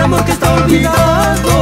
un amor que está olvidado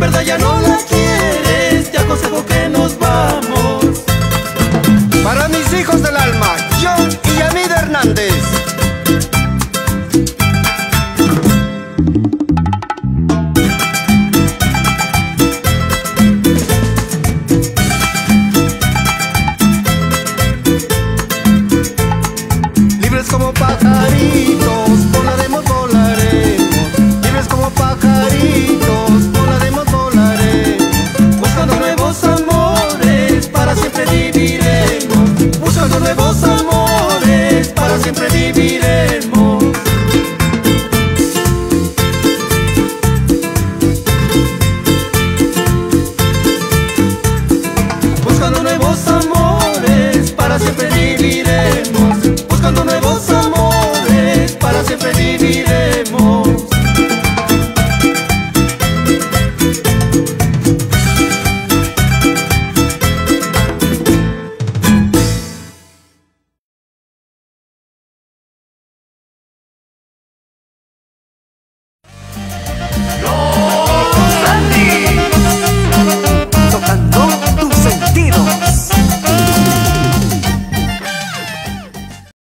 verdad ya no la quieres, te aconsejo que nos vamos. Para mis hijos del alma, John y Yamida Hernández. Libres como pajaritos.